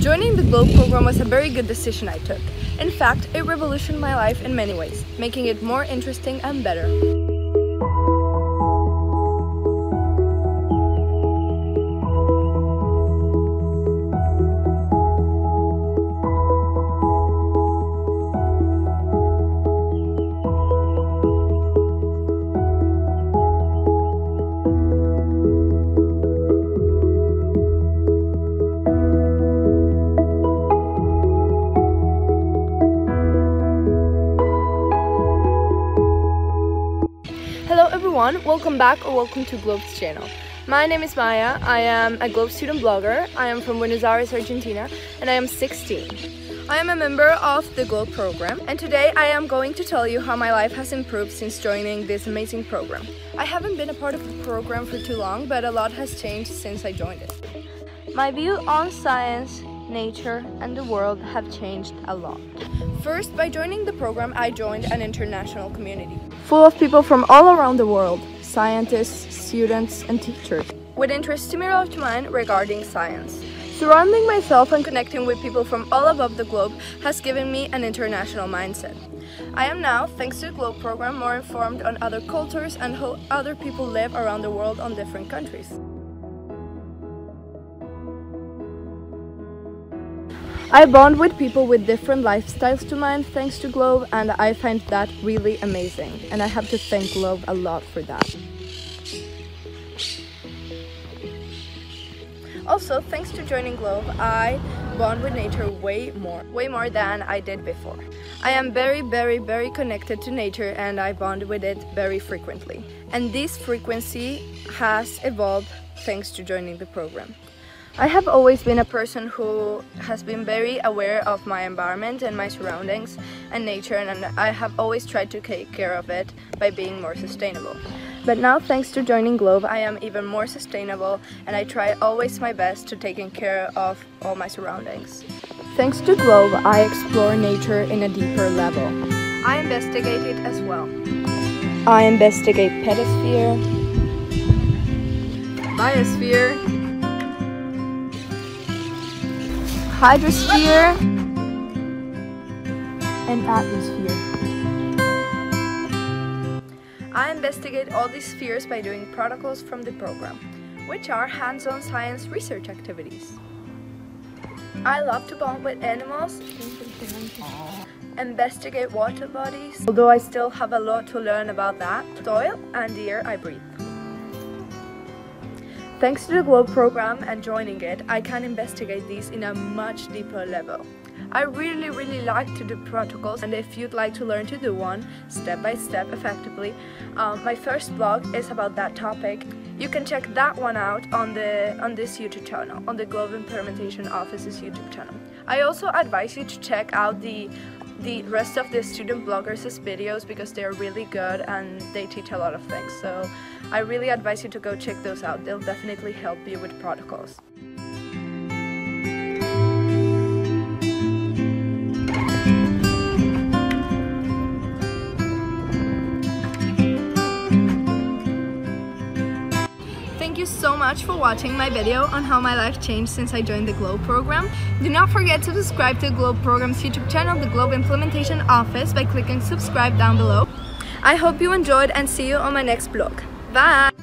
Joining the Globe program was a very good decision I took. In fact, it revolutionized my life in many ways, making it more interesting and better. Hello everyone, welcome back or welcome to Globe's channel. My name is Maia, I am a Globe student blogger, I am from Buenos Aires, Argentina, and I am 16. I am a member of the Globe program, and today I am going to tell you how my life has improved since joining this amazing program. I haven't been a part of the program for too long, but a lot has changed since I joined it. My view on science, nature, and the world have changed a lot. First, by joining the program, I joined an international community full of people from all around the world scientists, students, and teachers with interests similar to mine regarding science. Surrounding myself and connecting with people from all above the globe has given me an international mindset. I am now, thanks to the Globe program, more informed on other cultures and how other people live around the world on different countries. I bond with people with different lifestyles to mine thanks to Globe and I find that really amazing and I have to thank Globe a lot for that. Also, thanks to joining Globe, I bond with nature way more, way more than I did before. I am very, very, very connected to nature and I bond with it very frequently. And this frequency has evolved thanks to joining the program. I have always been a person who has been very aware of my environment and my surroundings and nature and I have always tried to take care of it by being more sustainable. But now thanks to joining Globe I am even more sustainable and I try always my best to taking care of all my surroundings. Thanks to Globe I explore nature in a deeper level. I investigate it as well. I investigate pedosphere, biosphere, hydrosphere, and atmosphere. I investigate all these spheres by doing protocols from the program, which are hands-on science research activities. I love to bond with animals, investigate water bodies, although I still have a lot to learn about that, soil and the air I breathe. Thanks to the Globe program and joining it, I can investigate these in a much deeper level. I really really like to do protocols and if you'd like to learn to do one step by step effectively, um, my first blog is about that topic. You can check that one out on the on this YouTube channel, on the Globe Implementation Office's YouTube channel. I also advise you to check out the the rest of the student bloggers' videos because they're really good and they teach a lot of things. So I really advise you to go check those out. They'll definitely help you with protocols. Thank you so much for watching my video on how my life changed since I joined the Globe program. Do not forget to subscribe to the Globe program's YouTube channel, the Globe Implementation Office, by clicking subscribe down below. I hope you enjoyed and see you on my next vlog. Bye!